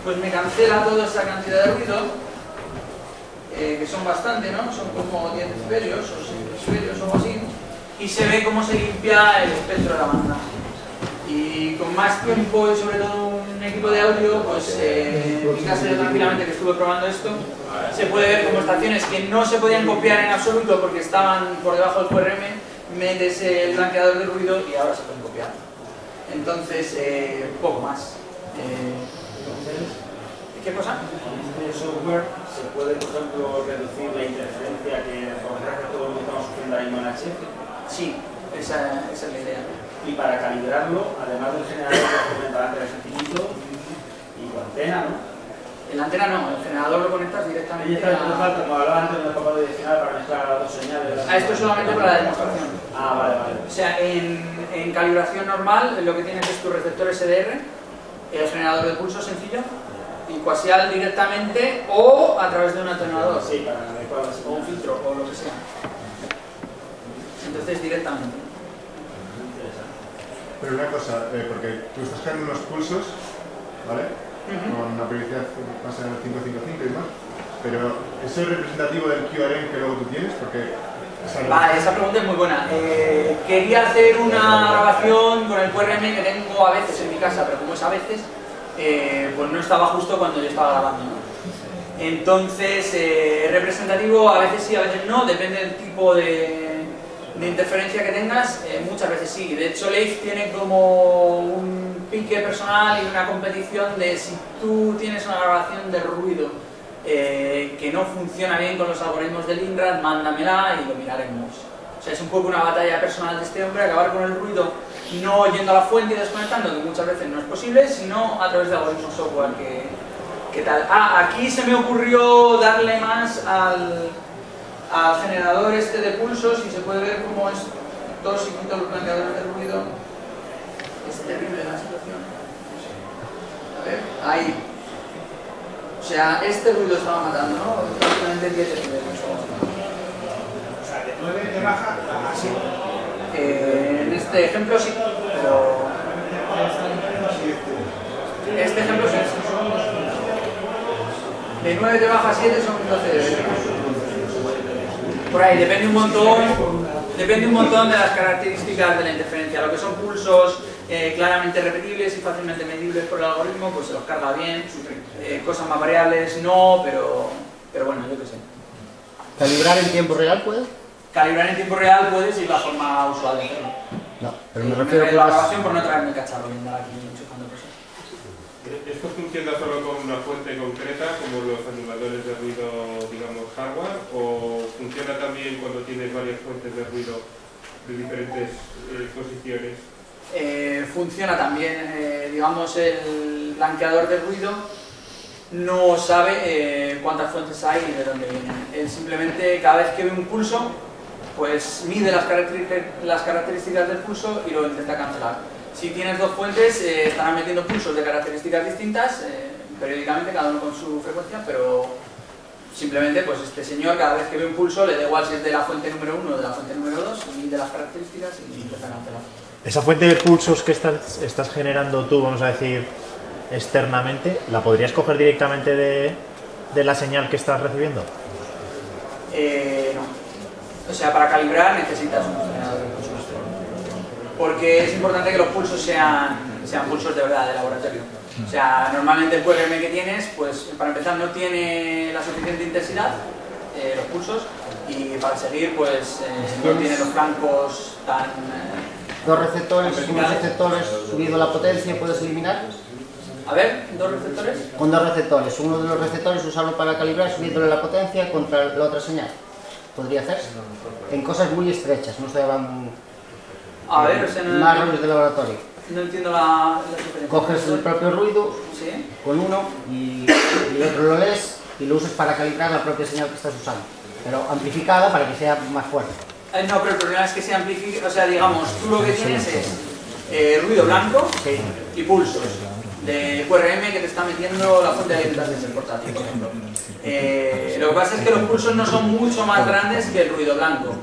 pues me cancela toda esa cantidad de ruido, eh, que son bastante, ¿no? Son como 10 decibelios o 6 decibelios o algo así, y se ve cómo se limpia el espectro de la banda. Y con más tiempo y sobre todo un equipo de audio, pues eh, en mi casa yo tranquilamente que estuve probando esto, se puede ver como estaciones que no se podían copiar en absoluto porque estaban por debajo del QRM, metes el blanqueador de ruido y ahora se pueden copiar. Entonces, eh, poco más. ¿Qué cosa? Con este software se puede, por ejemplo, reducir la interferencia que por ejemplo todo lo que estamos sufriendo ahora mismo en HF. Sí, esa, esa es la idea. Y para calibrarlo, además del generador que comentaba antes, es infinito y tu antena, ¿no? En la antena no, el generador lo conectas Ahí directamente está, no a... falta, como hablaba antes, una capa direccional para mezclar las dos señales. a esto solamente para la demostración. Ah, vale, vale. O sea, en, en calibración normal lo que tienes es tu receptor SDR, el generador de pulso sencillo, y coaxial directamente o a través de un atenuador, Sí, para o un filtro, o lo que sea. Entonces directamente. Pero una cosa, eh, porque tú estás creando unos pulsos, ¿vale? Con una periodicidad más en el 555 y más. Pero ¿eso es representativo del QRM que luego tú tienes? Porque... Vale, esa pregunta es muy buena. Eh, quería hacer una grabación con el QRM que tengo a veces en mi casa, pero como es a veces, eh, pues no estaba justo cuando yo estaba grabando. Entonces, eh, representativo a veces sí, a veces no, depende del tipo de, interferencia que tengas, muchas veces sí. De hecho, Leif tiene como un pique personal y una competición de si tú tienes una grabación de ruido eh, que no funciona bien con los algoritmos del INRAD, mándamela y lo miraremos. O sea, es un poco una batalla personal de este hombre, acabar con el ruido no yendo a la fuente y desconectando, que muchas veces no es posible, sino a través de algoritmos software que, que tal. Ah, aquí se me ocurrió darle más al, al generador este de pulsos y se puede ver cómo es todo si quito los blanqueadores de ruido. Es terrible la situación. A ver, ahí. O sea, este ruido estaba matando, ¿no? Prácticamente 10 decibelios. O sea, de 9 de baja a 7. Eh, en este ejemplo sí, pero... Este ejemplo sí. De 9 te baja a 7 son 12 de Por ahí, depende un montón, depende un montón de las características de la interferencia. Lo que son pulsos eh, claramente repetibles y fácilmente medibles por el algoritmo, pues se los carga bien. Eh, cosas más variables no, pero, pero bueno, yo qué sé. ¿Calibrar en tiempo real puede? Calibrar en tiempo real puede ser la forma usual de hacerlo. No, pero me refiero a la grabación por no traerme el cacharro y andar aquí enchufando cosas. ¿Esto funciona solo con una fuente concreta, como los anuladores de ruido, digamos, hardware? ¿O funciona también cuando tienes varias fuentes de ruido de diferentes eh, posiciones? Eh, funciona también, eh, digamos, el blanqueador de ruido no sabe eh, cuántas fuentes hay y de dónde vienen. Él simplemente, cada vez que ve un pulso, pues mide las, las características del pulso y lo intenta cancelar. Si tienes dos fuentes, estarán metiendo pulsos de características distintas, periódicamente, cada uno con su frecuencia, pero simplemente pues este señor cada vez que ve un pulso le da igual si es de la fuente número 1 o de la fuente número 2, mide las características y intenta cancelar. Esa fuente de pulsos que estás, estás generando tú, vamos a decir, externamente, ¿la podrías coger directamente de, de la señal que estás recibiendo? Eh, no. O sea, para calibrar necesitas un generador de pulsos. Porque es importante que los pulsos sean, sean pulsos de verdad, de laboratorio. O sea, normalmente el QRM que tienes, pues para empezar no tiene la suficiente intensidad, eh, los pulsos, y para seguir, pues eh, no tiene los flancos tan... Dos receptores, unos receptores subido la potencia, ¿puedes eliminar? A ver, dos receptores. Con dos receptores, uno de los receptores usarlo para calibrar subiéndole la potencia contra la otra señal. ¿Podría hacerse? En cosas muy estrechas, no se van A ver, o sea, no, más no, ruidos de laboratorio. no entiendo la, la diferencia. Coges el propio ruido ¿Sí? con uno y, y otro lo lees y lo usas para calibrar la propia señal que estás usando, pero amplificada para que sea más fuerte. Eh, no, pero el problema es que se amplifica, o sea, digamos, tú lo que tienes es eh, ruido blanco y pulsos de QRM que te está metiendo la fuente de alimentación del portátil, por ejemplo. Eh, lo que pasa es que los pulsos no son mucho más grandes que el ruido blanco,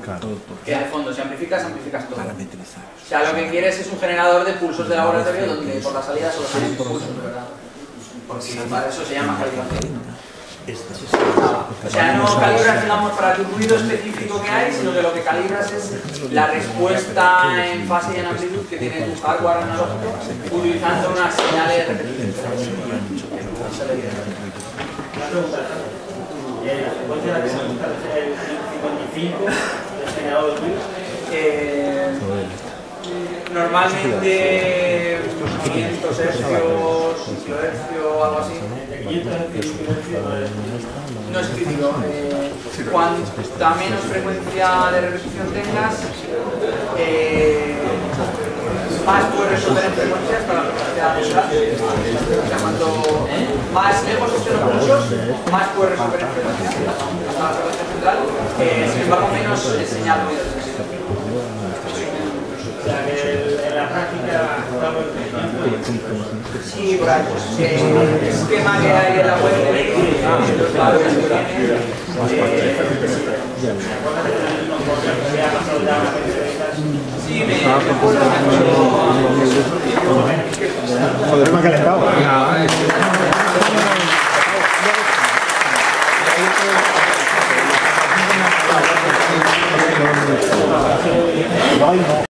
que de fondo, si amplificas, amplificas todo. O sea, lo que quieres es un generador de pulsos de laboratorio donde por la salida solo salen pulsos, verdad. Porque para eso se llama calibración. O sea, no calibras, digamos, para tu ruido específico que hay, sino que lo que calibras es la respuesta en fase y en amplitud que tiene tu hardware analógico utilizando. Una pregunta. Eh, ¿La frecuencia de la que se gusta es el 55 del generador de ruido? Eh, normalmente 500 hercios, kilohercio, algo así. De 500 a 500 No es crítico. Eh, cuanta menos frecuencia de repetición tengas, eh, más puedes resolver en frecuencias para la central. O sea, cuanto más lejos estén los pulsos, más puedes resolver en frecuencias la frecuencia central. Eh, sin embargo, menos señal. O sea, práctica estamos Sí, brazos. Esquema que hay en la web de los. Sí, no.